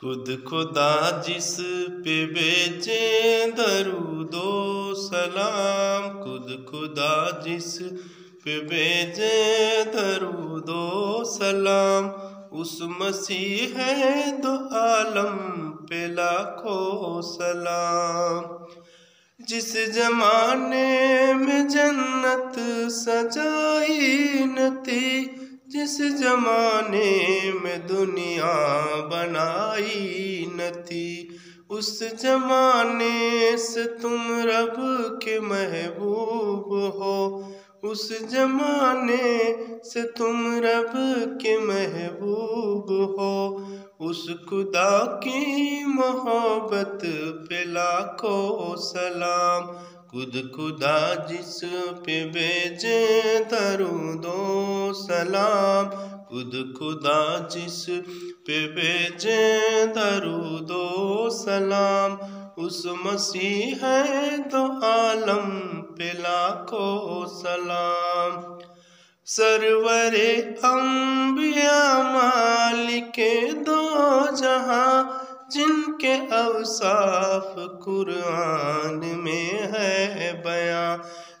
خود خدا جس پہ بیچے درود و سلام خود خدا جس پہ بیچے درود و سلام اس مسیح ہے دو عالم پہ لاکھوں سلام جس زمانے میں جنت سجائی نتی جس زمانے میں دنیا بنائی نتی اس زمانے سے تم رب کے محبوب ہو۔ اس زمانے سے تم رب کے محبوب ہو۔ اس خدا کی محبت پہ لاکھوں سلام۔ خود خدا جس پہ بیجے درود و سلام، خود خدا جس پہ بیجے درود و سلام۔ اس مسیح ہے تو عالم پہ لاکھوں سلام۔ سرور انبیاء مالک دو جہاں جن کے اوصاف قرآن میں ہے بیاں،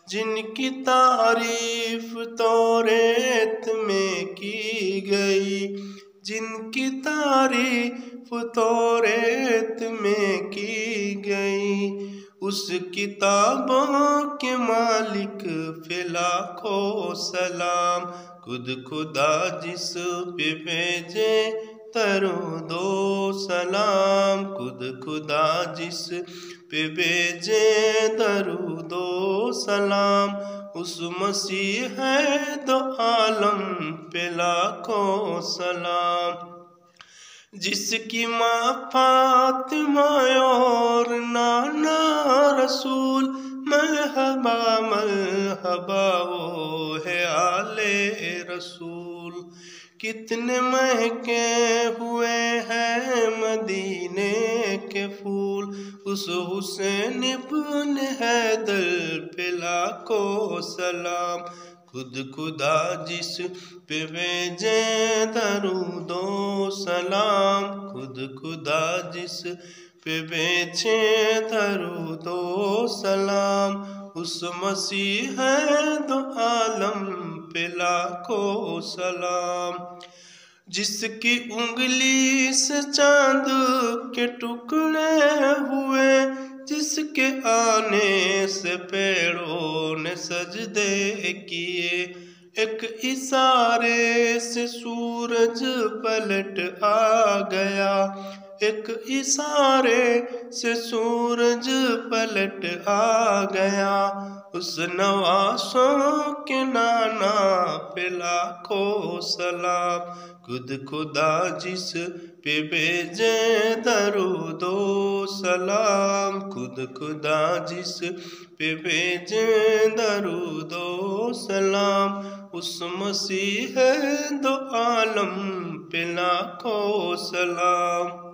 جن کی تعریف توریت میں کی گئی۔ جن کی تعریف توریت میں کی گئی۔ اس کتابوں کے مالک لاکھوں سلام۔ خود خدا جس پہ بھیجے ترو دو سلام خود خدا جس پہ بھیجے درو دو سلام اس مسیح ہے دو عالم پہ لاکھوں سلام جس کی ماں فاطمہ اور نانا رسول مرحبا مرحبا وہ ہے آل رسول کتنے مہکے ہوئے ہیں مدینے کے پھول؟ اس حسین ابن حیدر پہ لاکھوں سلام۔ خود خدا جس پہ بھیجے درود و سلام۔ خود خدا جس پہ بیچے درود و سلام۔ اس مسیح ہے دو لاکھوں سلام۔ جس کی انگلی سے چاند کے ٹکڑے ہوئے، جس کے آنے سے پیڑوں نے سجدے کیے۔ ایک اشارے سے سورج پلٹ آ گیا۔ ایک اشارے سے سورج پلٹ آ گیا۔ اس نواسوں کے نانا پہ لاکھوں سلام۔ خود خدا جس پہ بھیجے درود و سلام۔ خود خدا جس پہ بھیجے درود و سلام۔ اس مسیح دو عالم پہ لاکھوں سلام۔